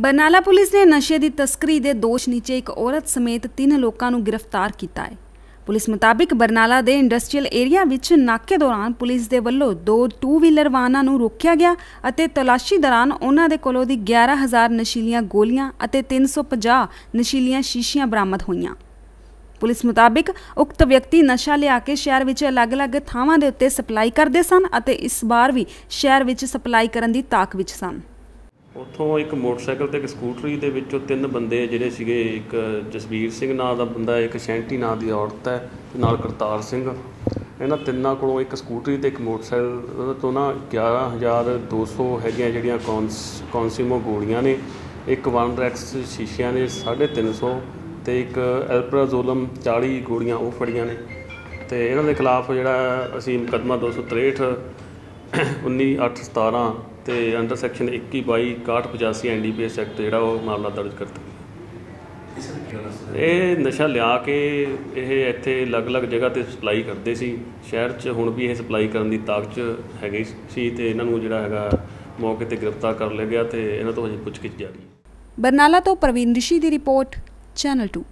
Barnala police ਨੇ ਨਸ਼ੇ ਦੀ ਤਸਕਰੀ ਦੇ ਦੋਸ਼ ਨੀਚੇ ਇੱਕ ਔਰਤ ਸਮੇਤ ਤਿੰਨ ਲੋਕਾਂ ਨੂੰ ਗ੍ਰਿਫਤਾਰ ਕੀਤਾ ਹੈ। ਪੁਲਿਸ ਮੁਤਾਬਿਕ ਬਰਨਾਲਾ ਦੇ ਇੰਡਸਟਰੀਅਲ ਏਰੀਆ ਵਿੱਚ ਨਾਕੇ ਦੌਰਾਨ ਪੁਲਿਸ ਦੇ ਵੱਲੋਂ ਦੋ ਟੂ ਵੀਲਰ ਵਾਹਨਾਂ ਨੂੰ ਰੋਕਿਆ ਗਿਆ ਅਤੇ ਤਲਾਸ਼ੀ ਦੌਰਾਨ ਉਹਨਾਂ ਦੇ ਕੋਲੋਂ ਦੀ 11000 ਨਸ਼ੀਲੀਆਂ ਗੋਲੀਆਂ ਅਤੇ 350 ਨਸ਼ੀਲੀਆਂ ਸ਼ੀਸ਼ੀਆਂ ਬਰਾਮਦ ਹੋਈਆਂ। ਪੁਲਿਸ ਮੁਤਾਬਿਕ ਉਕਤ ਵਿਅਕਤੀ ਨਸ਼ਾ ਲਿਆ ਕੇ ਸ਼ਹਿਰ ਵਿੱਚ ਅਲੱਗ-ਅਲੱਗ ਥਾਵਾਂ ਦੇ ਉੱਤੇ ਸਪਲਾਈ ਕਰਦੇ ਸਨ ਅਤੇ ਇਸ ਵਾਰ ਵੀ ਸ਼ਹਿਰ ਵਿੱਚ ਸਪਲਾਈ ਕਰਨ ਦੀ ਤਾਕ ਵਿੱਚ ਸਨ। ਉੱਥੋਂ ਇੱਕ ਮੋਟਰਸਾਈਕਲ ਤੇ ਇੱਕ ਸਕੂਟਰੀ ਦੇ ਵਿੱਚੋਂ ਤਿੰਨ ਬੰਦੇ ਜਿਹੜੇ ਸੀਗੇ, ਇੱਕ ਜਸਵੀਰ ਸਿੰਘ ਨਾਂ ਦਾ ਬੰਦਾ, ਇੱਕ ਸ਼ੈਂਟੀ ਨਾਂ ਦੀ ਔਰਤ ਹੈ ਤੇ ਨਾਲ ਕਰਤਾਰ ਸਿੰਘ। ਇਹਨਾਂ ਤਿੰਨਾਂ ਕੋਲੋਂ ਇੱਕ ਸਕੂਟਰੀ ਤੇ ਇੱਕ ਮੋਟਰਸਾਈਕਲ ਤੋਂ ਨਾ 11200 ਹੈਗੀਆਂ ਜਿਹੜੀਆਂ ਕੌਨਸ ਕੌਨਸੀਮੋ ਗੋਲੀਆਂ ਨੇ, ਇੱਕ ਵਨ ਰੈਕਸ ਸ਼ੀਸ਼ਿਆਂ ਨੇ 350 ਤੇ ਇੱਕ ਐਲਪਰਾਜ਼ੋਲਮ 40 ਗੋਲੀਆਂ ਉਹ ਫੜੀਆਂ ਨੇ। ਤੇ ਇਹਨਾਂ ਦੇ ਖਿਲਾਫ ਜਿਹੜਾ ਅਸੀਂ ਮੁਕੱਦਮਾ 263 19817 ਤੇ ਅੰਡਰ ਸੈਕਸ਼ਨ 21 22 6185 ਐਨਡੀਪੀਐਸ ਐਕਟ ਜਿਹੜਾ ਉਹ ਮਾਮਲਾ ਦਰਜ ਕਰਤਾ ਇਹ ਨਸ਼ਾ ਲਿਆ ਕੇ ਇਹ ਇੱਥੇ ਅਲੱਗ-ਅਲੱਗ ਜਗ੍ਹਾ ਤੇ ਸਪਲਾਈ ਕਰਦੇ ਸੀ। ਸ਼ਹਿਰ 'ਚ ਹੁਣ ਵੀ ਇਹ ਸਪਲਾਈ ਕਰਨ ਦੀ ਤਾਕਤ 'ਚ ਹੈਗੇ ਸੀ ਤੇ ਇਹਨਾਂ ਨੂੰ ਜਿਹੜਾ ਹੈਗਾ ਮੌਕੇ ਤੇ ਗ੍ਰਿਫਤਾਰ ਕਰ ਲਿਆ ਗਿਆ ਤੇ ਇਹਨਾਂ ਤੋਂ ਹਜੇ ਪੁੱਛਗਿੱਛ ਜਾਰੀ ਹੈ। ਬਰਨਾਲਾ ਤੋਂ ਪ੍ਰਵੀਨ ਰਿਸ਼ੀ ਦੀ ਰਿਪੋਰਟ ਚੈਨਲ 2